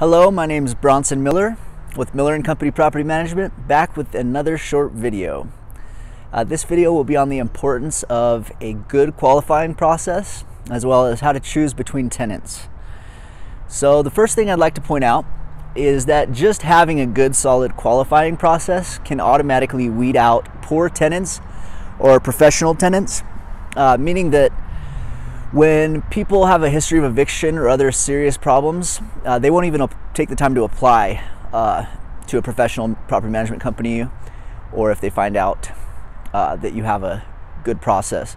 Hello, my name is Bronson Miller with Miller & Company Property Management, back with another short video. Uh, this video will be on the importance of a good qualifying process, as well as how to choose between tenants. So the first thing I'd like to point out is that just having a good solid qualifying process can automatically weed out poor tenants or professional tenants, uh, meaning that when people have a history of eviction or other serious problems, uh, they won't even take the time to apply uh, to a professional property management company or if they find out uh, that you have a good process.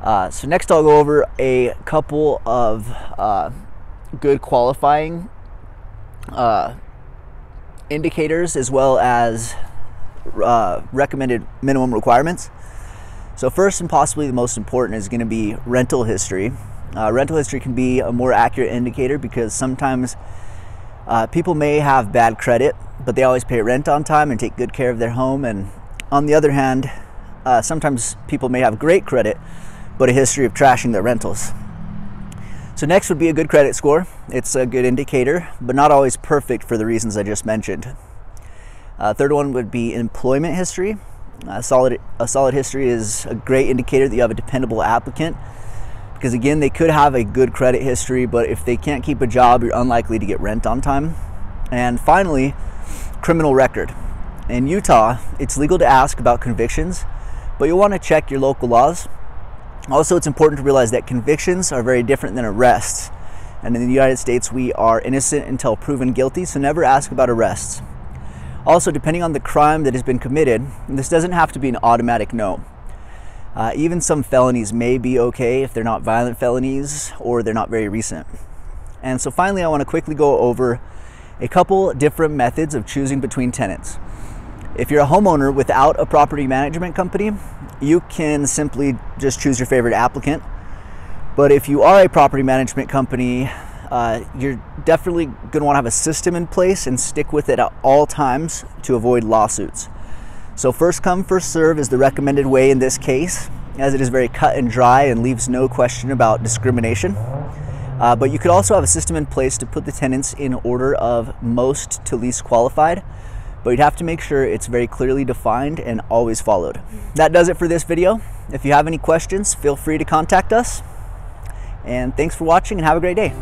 Uh, so next I'll go over a couple of uh, good qualifying uh, indicators as well as recommended minimum requirements. So first and possibly the most important is going to be rental history. Uh, rental history can be a more accurate indicator because sometimes uh, people may have bad credit, but they always pay rent on time and take good care of their home. And on the other hand, uh, sometimes people may have great credit, but a history of trashing their rentals. So next would be a good credit score. It's a good indicator, but not always perfect for the reasons I just mentioned. Uh, third one would be employment history. A solid, a solid history is a great indicator that you have a dependable applicant because again, they could have a good credit history, but if they can't keep a job, you're unlikely to get rent on time. And finally, criminal record. In Utah, it's legal to ask about convictions, but you'll want to check your local laws. Also, it's important to realize that convictions are very different than arrests. And in the United States, we are innocent until proven guilty, so never ask about arrests. Also, depending on the crime that has been committed, this doesn't have to be an automatic no. Uh, even some felonies may be okay if they're not violent felonies or they're not very recent. And so finally, I want to quickly go over a couple different methods of choosing between tenants. If you're a homeowner without a property management company, you can simply just choose your favorite applicant. But if you are a property management company uh, you're definitely going to want to have a system in place and stick with it at all times to avoid lawsuits. So, first come, first serve is the recommended way in this case, as it is very cut and dry and leaves no question about discrimination. Uh, but you could also have a system in place to put the tenants in order of most to least qualified, but you'd have to make sure it's very clearly defined and always followed. That does it for this video. If you have any questions, feel free to contact us. And thanks for watching and have a great day.